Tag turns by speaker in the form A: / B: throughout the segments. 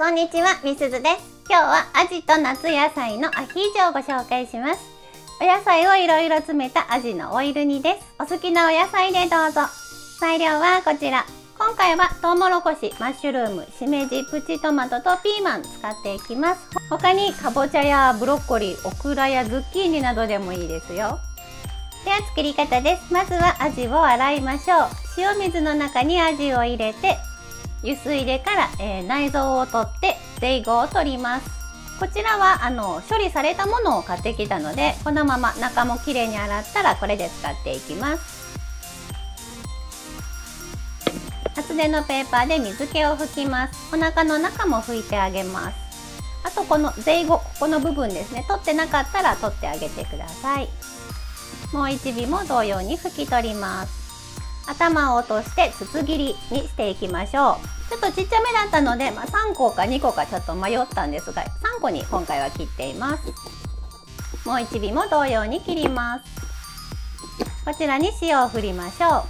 A: こんにちは、みすずです。今日はアジと夏野菜のアヒージョをご紹介します。お野菜をいろいろ詰めたアジのオイル煮です。お好きなお野菜でどうぞ。材料はこちら。今回はトウモロコシ、マッシュルーム、しめじ、プチトマトとピーマン使っていきます。他にかぼちゃやブロッコリー、オクラやズッキーニなどでもいいですよ。では作り方です。まずはアジを洗いましょう。塩水の中にアジを入れて湯水でから、えー、内臓を取ってゼイゴを取ります。こちらはあの処理されたものを買ってきたのでこのまま中もきれいに洗ったらこれで使っていきます。厚手のペーパーで水気を拭きます。お腹の中も拭いてあげます。あとこのゼイゴここの部分ですね。取ってなかったら取ってあげてください。もう1尾も同様に拭き取ります。頭を落として筒切りにしていきましょう。ちょっとちっちゃめだったので、まあ、3個か2個かちょっと迷ったんですが3個に今回は切っています。もう1尾も同様に切ります。こちらに塩を振りましょ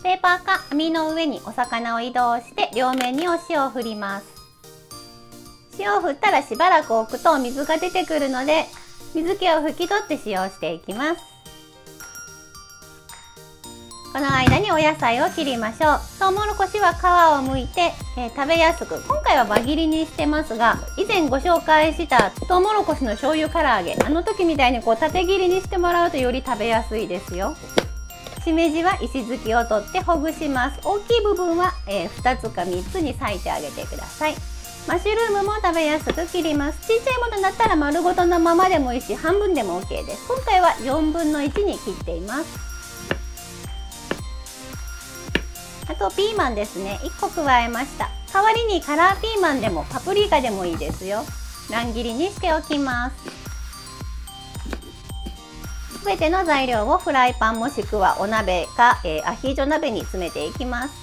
A: う。ペーパーか網の上にお魚を移動して両面にお塩を振ります。塩を振ったらしばらく置くと水が出てくるので水気を拭き取って使用していきます。この間にお野菜を切りましょう。トウモロコシは皮を剥いて、えー、食べやすく今回は輪切りにしてますが以前ご紹介したトウモロコシの醤油唐揚げあの時みたいにこう縦切りにしてもらうとより食べやすいですよ。しめじは石突きを取ってほぐします。大きい部分は、えー、2つか3つに裂いてあげてください。マッシュルームも食べやすく切ります。小さいものだったら丸ごとのままでもいいし半分でも OK です。今回は4分の1に切っています。あとピーマンですね。1個加えました。代わりにカラーピーマンでもパプリカでもいいですよ。乱切りにしておきます。すべての材料をフライパンもしくはお鍋か、えー、アヒージョ鍋に詰めていきます。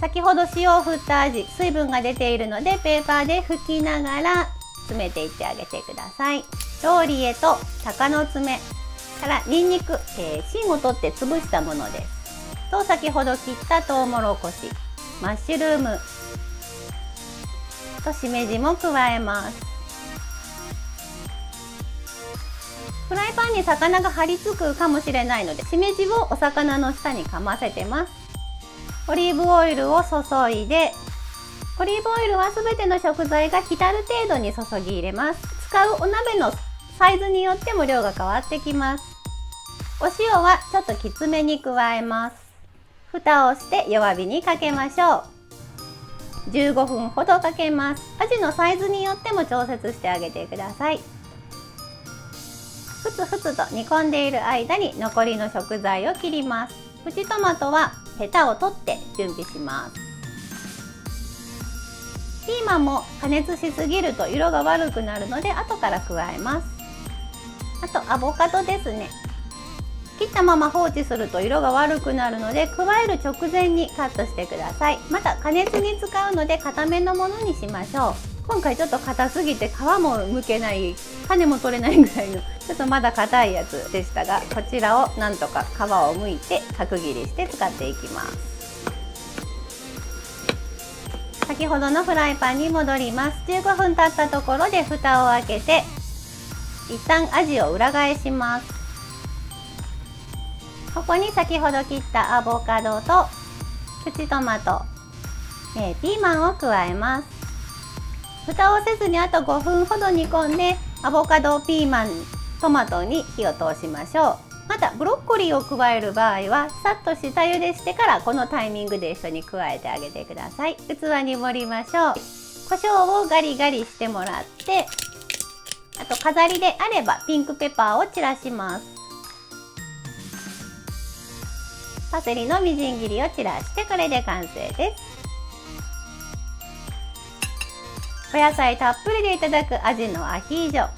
A: 先ほど塩を振った味水分が出ているのでペーパーで拭きながら詰めていってあげてください。ローリエと鷹の爪からニンニク、えー、芯を取って潰したものです。と先ほど切ったトウモロコシマッシュルーム。としめじも加えます。フライパンに魚が張り付くかもしれないのでしめじをお魚の下にかませてます。オリーブオイルを注いでオリーブオイルは全ての食材が浸る程度に注ぎ入れます。使うお鍋のサイズによっても量が変わってきます。お塩はちょっときつめに加えます。蓋をして弱火にかけましょう。15分ほどかけます。アジのサイズによっても調節してあげてください。ふつふつと煮込んでいる間に残りの食材を切ります。プチトマトはヘタを取って準備します。ピーマンも加熱しすぎると色が悪くなるので後から加えます。あとアボカドですね。切ったまま放置すると色が悪くなるので加える直前にカットしてください。また加熱に使うので固めのものにしましょう。今回ちょっと硬すぎて皮も剥けない種も取れないぐらいの ちょっとまだ硬いやつでしたがこちらをなんとか皮を剥いて角切りして使っていきます。先ほどのフライパンに戻ります。15分経ったところで蓋を開けて一旦アジを裏返します。ここに先ほど切ったアボカドとプチトマト、えー、ピーマンを加えます。蓋をせずにあと5分ほど煮込んでアボカドピーマントマトに火を通しましょう。またブロッコリーを加える場合はさっと下茹でしてからこのタイミングで一緒に加えてあげてください。器に盛りましょう。胡椒をガリガリしてもらってあと飾りであればピンクペッパーを散らします。パセリのみじん切りを散らしてこれで完成です。お野菜たっぷりでいただくアジのアヒージョ。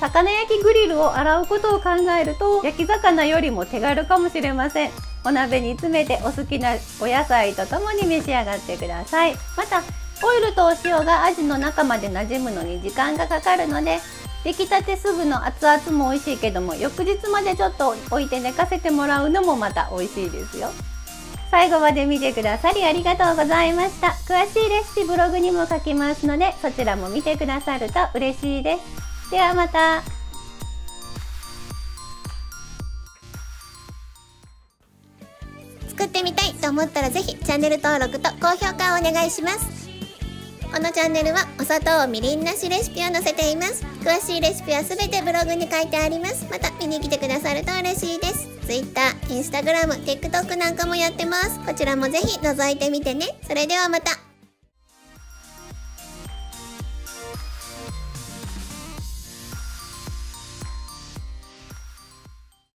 A: 魚焼きグリルを洗うことを考えると焼き魚よりも手軽かもしれません。お鍋に詰めてお好きなお野菜とともに召し上がってください。またオイルとお塩がアジの中まで馴染むのに時間がかかるので出来たてすぐの熱々も美味しいけども翌日までちょっと置いて寝かせてもらうのもまた美味しいですよ。最後まで見てくださりありがとうございました。詳しいレシピブログにも書きますのでそちらも見てくださると嬉しいです。ではまた。
B: 作ってみたいと思ったらぜひチャンネル登録と高評価をお願いします。このチャンネルはお砂糖みりんなしレシピを載せています。詳しいレシピはすべてブログに書いてあります。また見に来てくださると嬉しいです。Twitter、Instagram、TikTok なんかもやってます。こちらもぜひ覗いてみてね。それではまた。